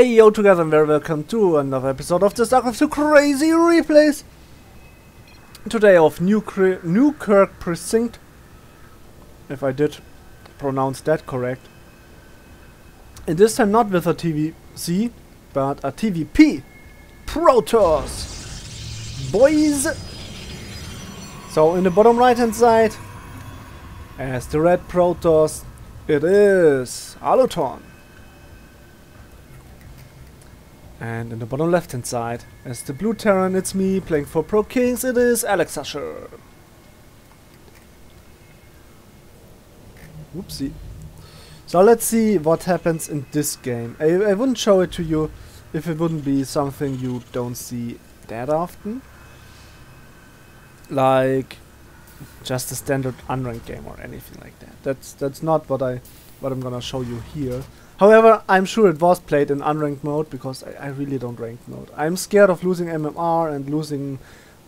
Hey yo together and very welcome to another episode of the StarCraft 2 Crazy Replays. Today of New Newkirk Precinct. If I did pronounce that correct. And this time not with a TVC, but a TVP. Protoss! Boys! So in the bottom right hand side, as the red Protoss, it is Aluton. And in the bottom left hand side, as the blue Terran, it's me playing for Pro Kings, it is Alex Usher. Whoopsie. So let's see what happens in this game. I, I wouldn't show it to you if it wouldn't be something you don't see that often. Like just a standard unranked game or anything like that. That's that's not what I what I'm gonna show you here. However, I'm sure it was played in unranked mode because I, I really don't rank mode. I'm scared of losing MMR and losing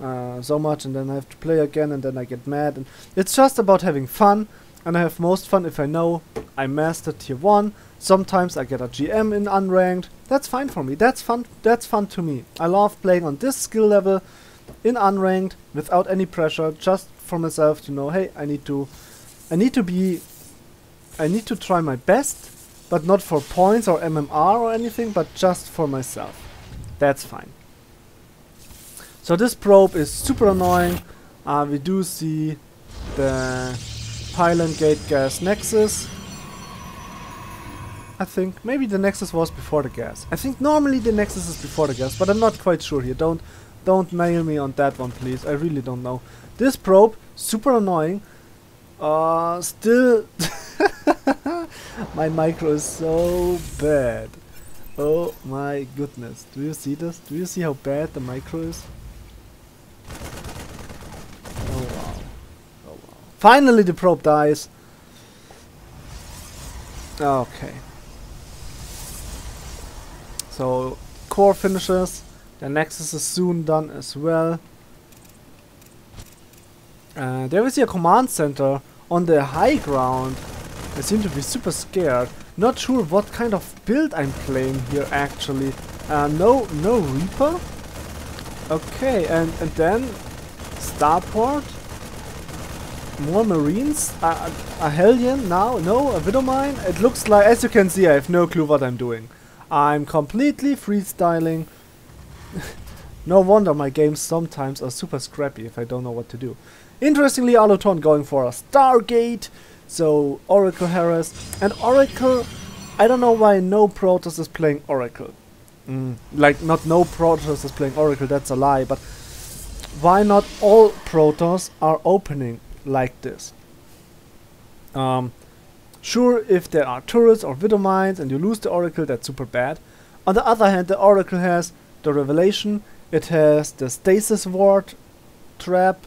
uh, so much and then I have to play again and then I get mad. And it's just about having fun and I have most fun if I know I mastered tier 1. Sometimes I get a GM in unranked. That's fine for me. That's fun. That's fun to me. I love playing on this skill level in unranked without any pressure just for myself to know hey I need to I need to be I need to try my best but not for points or MMR or anything, but just for myself. That's fine. So this probe is super annoying. Uh, we do see the pylon gate gas nexus. I think maybe the nexus was before the gas. I think normally the nexus is before the gas, but I'm not quite sure here. Don't don't nail me on that one, please. I really don't know. This probe super annoying. Uh, still. my micro is so bad. Oh my goodness. Do you see this? Do you see how bad the micro is? Oh wow. Oh wow. Finally the probe dies. Okay. So core finishes. The nexus is soon done as well. Uh, there we a command center on the high ground I seem to be super scared. Not sure what kind of build I'm playing here actually. Uh, no, no Reaper? Okay, and, and then Starport? More Marines? Uh, a Hellion now? No, a Widowmine? It looks like, as you can see, I have no clue what I'm doing. I'm completely freestyling. no wonder my games sometimes are super scrappy if I don't know what to do. Interestingly, Aluton going for a Stargate. So Oracle Harass and Oracle. I don't know why no Protoss is playing Oracle. Mm, like not no Protoss is playing Oracle. That's a lie. But why not all Protoss are opening like this? Um, sure, if there are turrets or widow mines and you lose the Oracle, that's super bad. On the other hand, the Oracle has the Revelation. It has the Stasis Ward trap,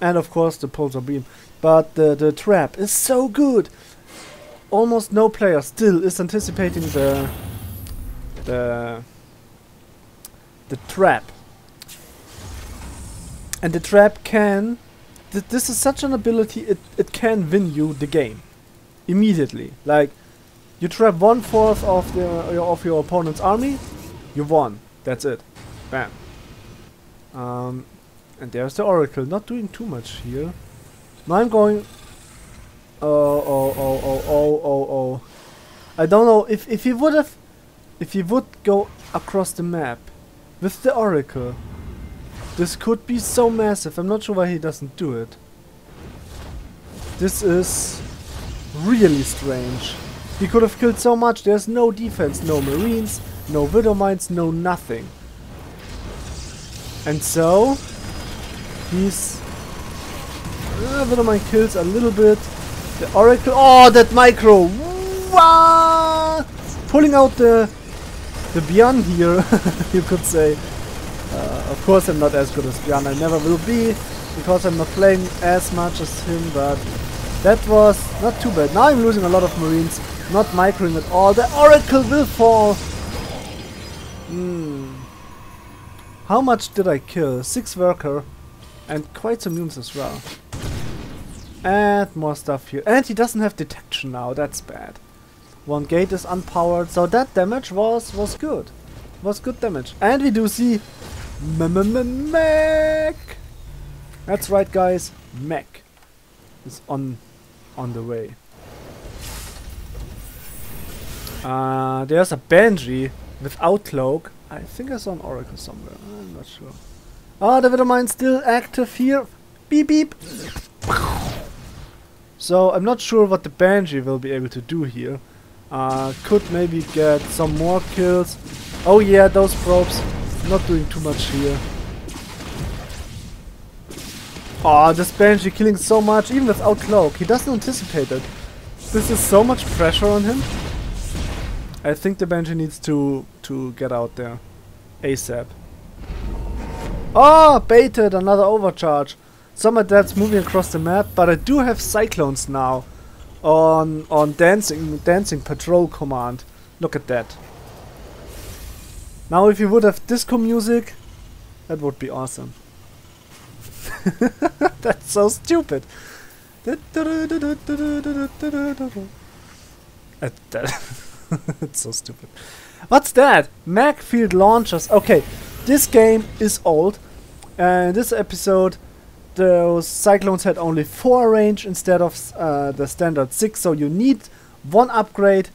and of course the Pulsar Beam. But the, the trap is so good. Almost no player still is anticipating the the the trap. And the trap can th this is such an ability it, it can win you the game. Immediately. Like you trap one fourth of the of your opponent's army, you won. That's it. Bam. Um, and there's the Oracle, not doing too much here. Now I'm going... Uh, oh, oh, oh, oh, oh, oh, oh. I don't know, if, if he would have... If he would go across the map with the Oracle, this could be so massive. I'm not sure why he doesn't do it. This is really strange. He could have killed so much. There's no defense, no marines, no widow mines, no nothing. And so, he's a bit of my kills a little bit. The Oracle. Oh, that micro! What? Pulling out the the ByuN here, you could say. Uh, of course, I'm not as good as ByuN. I never will be because I'm not playing as much as him. But that was not too bad. Now I'm losing a lot of Marines. Not microing at all. The Oracle will fall. Hmm. How much did I kill? Six worker and quite some units as well. And more stuff here. And he doesn't have detection now, that's bad. One gate is unpowered, so that damage was was good. Was good damage. And we do see mech. That's right, guys. Mech is on on the way. Uh, there's a Banshee without cloak. I think I saw an Oracle somewhere. I'm not sure. Ah, the Widowmine still active here. Beep beep. So I'm not sure what the Banshee will be able to do here. Uh, could maybe get some more kills. Oh yeah, those probes not doing too much here. Oh, this Banshee killing so much, even without cloak. He doesn't anticipate it. This is so much pressure on him. I think the Banshee needs to to get out there. ASAP. Oh, baited, another overcharge. Some of that's moving across the map, but I do have cyclones now on on dancing dancing patrol command. Look at that. Now if you would have disco music, that would be awesome. That's so stupid. it's so stupid. What's that? Mag-field launchers. Okay, this game is old. And this episode, those cyclones had only 4 range instead of uh, the standard 6. So you need one upgrade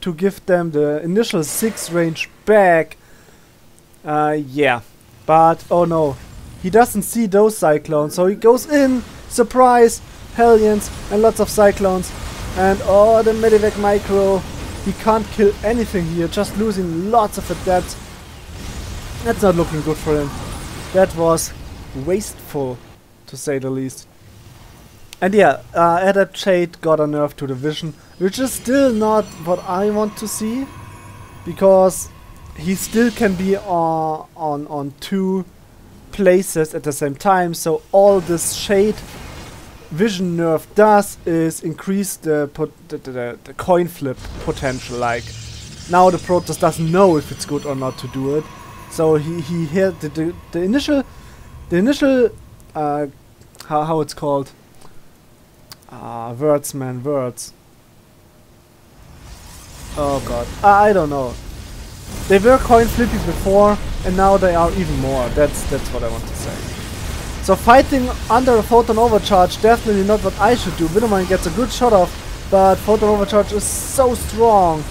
to give them the initial 6 range back. Uh, yeah. But, oh no. He doesn't see those cyclones. So he goes in, surprise, Hellions, and lots of cyclones. And oh, the Medivac Micro he can't kill anything here, just losing lots of adepts. That's not looking good for him. That was wasteful, to say the least. And yeah, uh, Adept Shade got a nerf to the vision, which is still not what I want to see, because he still can be on on on two places at the same time. So all this shade Vision Nerf does is increase the, the, the, the, coin flip potential. Like, now the Protoss doesn't know if it's good or not to do it. So he, he had the, the, the initial, the initial, uh, how, how it's called? Uh, words, man, words. Oh god, I, I don't know. They were coin flipping before, and now they are even more. That's that's what I want to say. So fighting under a photon overcharge, definitely not what I should do. Widowmine gets a good shot off, but photon overcharge is so strong.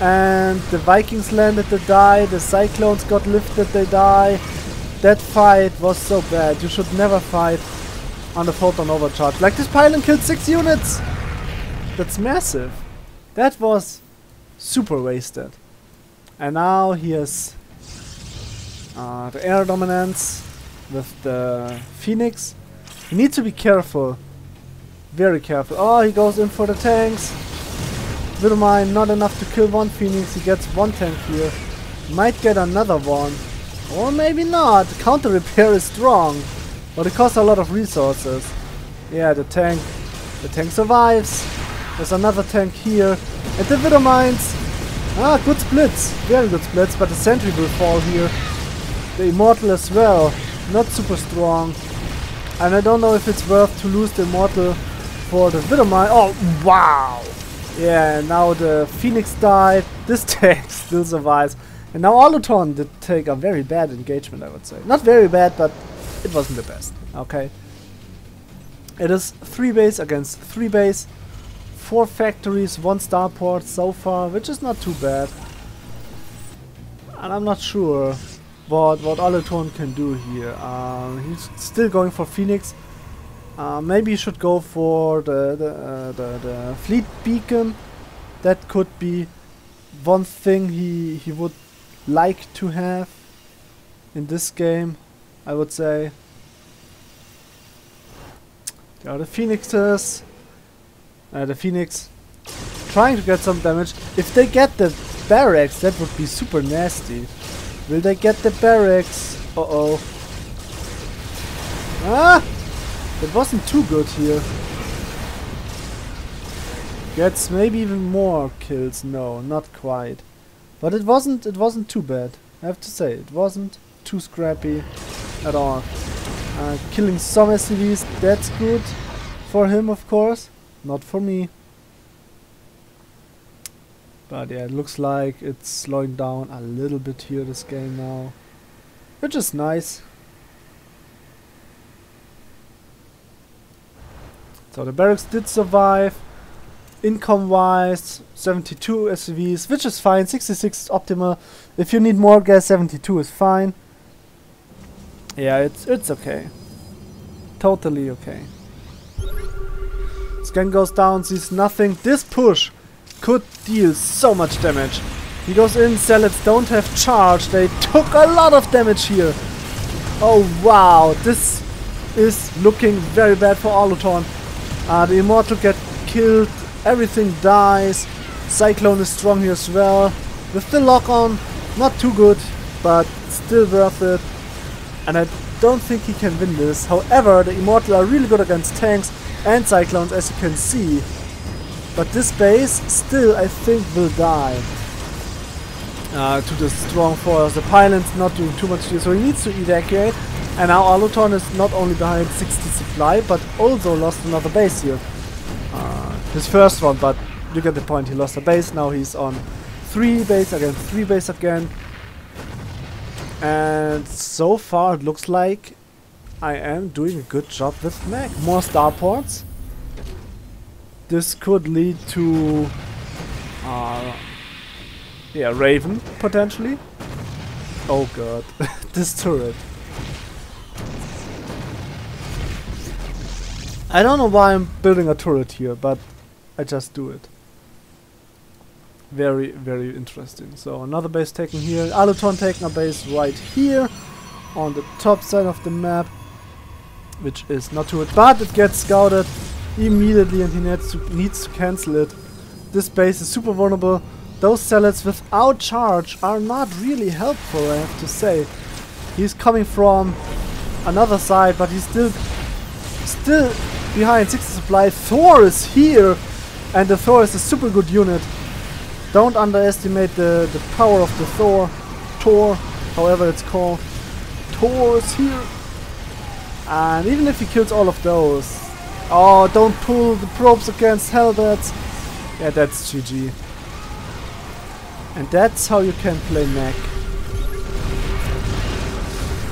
And the Vikings landed, they die. The Cyclones got lifted, they die. That fight was so bad. You should never fight under photon overcharge. Like this pylon killed 6 units! That's massive. That was super wasted. And now here's uh, the air dominance with the Phoenix. You need to be careful. Very careful. Oh, he goes in for the tanks. Widowmine, not enough to kill one Phoenix. He gets one tank here. Might get another one. Or maybe not. Counter repair is strong. But it costs a lot of resources. Yeah, the tank. The tank survives. There's another tank here. And the Widowmines. Ah, good splits. Very good splits. But the sentry will fall here. The Immortal as well not super strong. And I don't know if it's worth to lose the Immortal for the Widowmine. Oh, wow! Yeah, now the Phoenix died. This tank still survives. And now Aluton did take a very bad engagement, I would say. Not very bad, but it wasn't the best. Okay. It is 3 base against 3 base. 4 factories, 1 starport so far, which is not too bad. And I'm not sure what what Aluton can do here. Uh, he's still going for Phoenix. Uh, maybe he should go for the the, uh, the, the fleet beacon. That could be one thing he he would like to have in this game. I would say. There are the phoenixes. Uh, the phoenix trying to get some damage. If they get the barracks, that would be super nasty. Will they get the barracks? Uh-oh. Ah! It wasn't too good here. Gets maybe even more kills. No, not quite. But it wasn't it wasn't too bad. I have to say, it wasn't too scrappy at all. Uh, killing some SCVs, that's good for him of course. Not for me. But yeah, it looks like it's slowing down a little bit here, this game now. Which is nice. So the barracks did survive. Income wise, 72 SCVs, which is fine. 66 is optimal. If you need more gas, 72 is fine. Yeah, it's it's okay. Totally okay. Scan goes down, sees nothing. This push could deal so much damage. He goes in, Zealots don't have charge. They took a lot of damage here. Oh wow, this is looking very bad for Aluton. Uh, the Immortal get killed, everything dies. Cyclone is strong here as well. With the lock on, not too good, but still worth it. And I don't think he can win this. However, the Immortal are really good against tanks and Cyclones as you can see. But this base still, I think, will die. Uh, to the strong force. The pilot's not doing too much here, so he needs to evacuate. And now Aluton is not only behind 60 supply, but also lost another base here. His first one, but you get the point. He lost a base, now he's on 3 base again, 3 base again. And so far it looks like I am doing a good job with mech. More starports this could lead to uh, yeah Raven potentially oh god this turret I don't know why I'm building a turret here but I just do it very very interesting so another base taken here Aluton taking a base right here on the top side of the map which is not too it but it gets scouted immediately and he needs to, needs to cancel it. This base is super vulnerable. Those zealots without charge are not really helpful, I have to say. He's coming from another side, but he's still still behind 60 supply. Thor is here, and the Thor is a super good unit. Don't underestimate the, the power of the Thor. Thor, however it's called. Thor is here. And even if he kills all of those, Oh, don't pull the probes against Hellbats. Yeah, that's GG. And that's how you can play mech.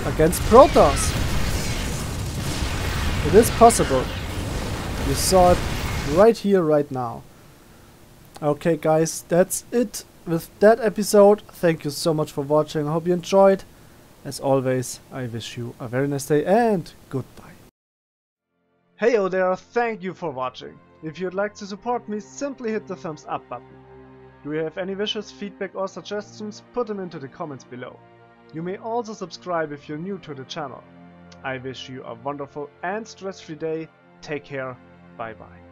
Against Protoss. It is possible. You saw it right here, right now. Okay guys, that's it with that episode. Thank you so much for watching. I hope you enjoyed. As always, I wish you a very nice day and goodbye. Heyo there, thank you for watching. If you'd like to support me, simply hit the thumbs up button. Do you have any wishes, feedback or suggestions, put them into the comments below. You may also subscribe if you're new to the channel. I wish you a wonderful and stress-free day. Take care. Bye bye.